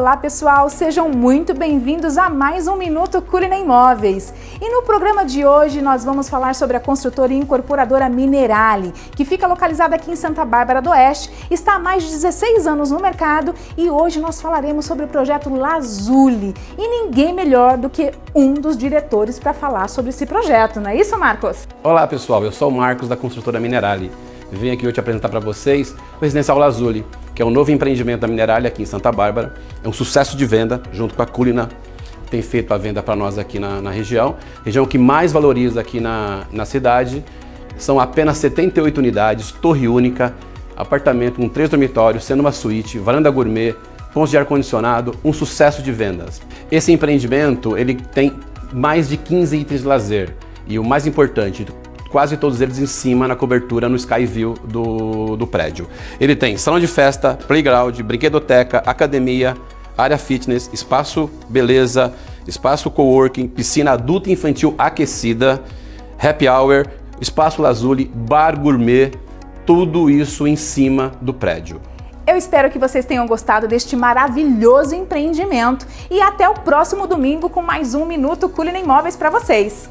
Olá pessoal, sejam muito bem-vindos a mais um Minuto Culina Imóveis. E no programa de hoje nós vamos falar sobre a construtora e incorporadora Minerale, que fica localizada aqui em Santa Bárbara do Oeste, está há mais de 16 anos no mercado e hoje nós falaremos sobre o projeto Lazuli. E ninguém melhor do que um dos diretores para falar sobre esse projeto, não é isso, Marcos? Olá pessoal, eu sou o Marcos da construtora Minerale. Vim aqui hoje apresentar para vocês o Residencial Lazuli, que é um novo empreendimento da Minerale aqui em Santa Bárbara. É um sucesso de venda, junto com a Culina, tem feito a venda para nós aqui na, na, região. Região que mais valoriza aqui na, na cidade. São apenas 78 unidades, torre única, apartamento com três dormitórios, sendo uma suíte, varanda gourmet, pontos de ar-condicionado, um sucesso de vendas. Esse empreendimento ele tem mais de 15 itens de lazer. E o mais importante, quase todos eles em cima na cobertura no Sky View do, do prédio. Ele tem salão de festa, playground, brinquedoteca, academia, área fitness, espaço beleza, espaço coworking, piscina adulta e infantil aquecida, happy hour, espaço lazuli, bar gourmet, tudo isso em cima do prédio. Eu espero que vocês tenham gostado deste maravilhoso empreendimento e até o próximo domingo com mais um Minuto Culina Imóveis para vocês.